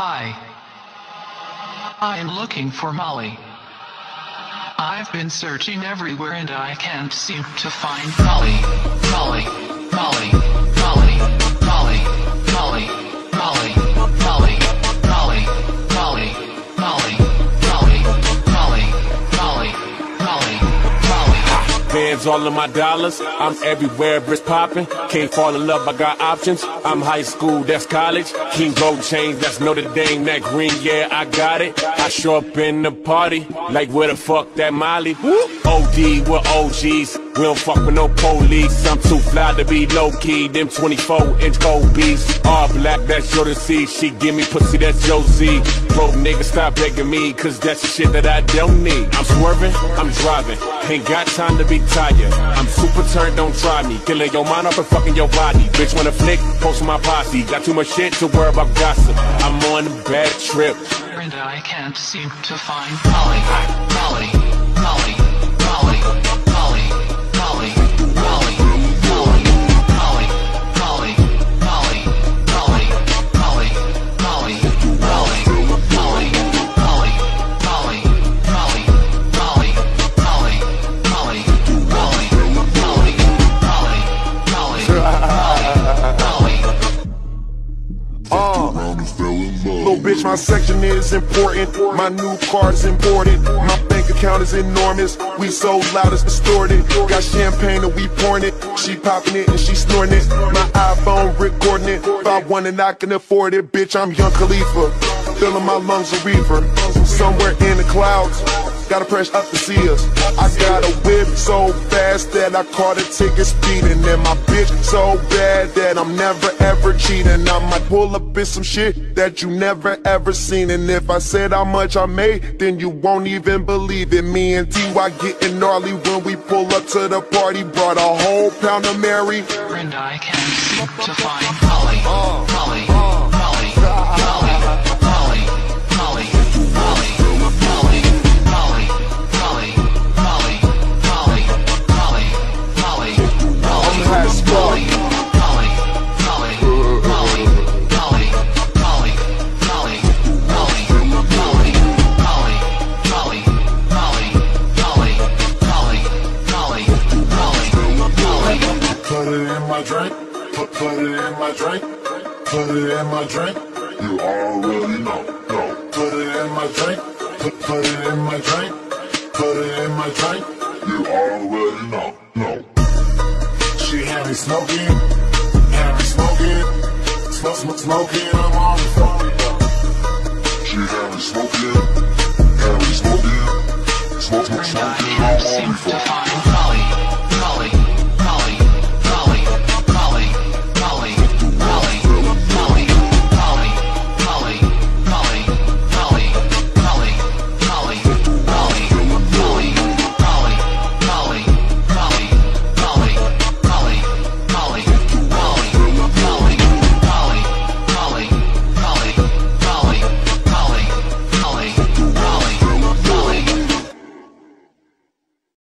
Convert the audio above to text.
Hi. I'm looking for Molly. I've been searching everywhere and I can't seem to find. Molly. Molly. Molly. Bands all of my dollars. I'm everywhere, Brits popping. Can't fall in love, I got options. I'm high school, that's college. King gold chains, that's Notre Dame. That green, yeah, I got it. I show up in the party, like where the fuck that Molly? OD, we're OGs. We don't fuck with no police. I'm too fly to be low key. Them 24 inch gold beats. All black, that's your to see. She give me pussy, that's Josie. Broke nigga, stop begging me, cause that's the shit that I don't need. I'm swerving, I'm driving. Ain't got time to be tired. I'm super turned, don't try me. Killing your mind up and fucking your body. Bitch, wanna flick, post my posse. Got too much shit to worry about gossip. I'm on a bad trip. And I can't seem to find. Molly. Molly. Molly. Little bitch, my section is important. My new card's imported. My bank account is enormous. We so loud it's distorted. Got champagne and we pouring it. She popping it and she snorting it. My iPhone recording it. If I want it, I can afford it. Bitch, I'm Young Khalifa. Filling my lungs a reefer. Somewhere in the clouds. Gotta press up to see us. I got a whip so fast that I caught a ticket speeding. And my bitch so bad that I'm never ever cheating. I might pull up in some shit that you never ever seen. And if I said how much I made, then you won't even believe it. Me and TY getting gnarly when we pull up to the party. Brought a whole pound of Mary. And I can't seem to find Molly. Molly. Molly. My drink. Put, put it in my drink. Put it in my drink. You already know. No. Put it in my drink. Put, put it in my drink. Put it in my drink. You already know. No. She had me smoking. Had me smoking. Smoke, smoke, smoking. I'm on the. She had me smoking. Had me smoking. Smoke, smoke, smoking. I'm on the phone.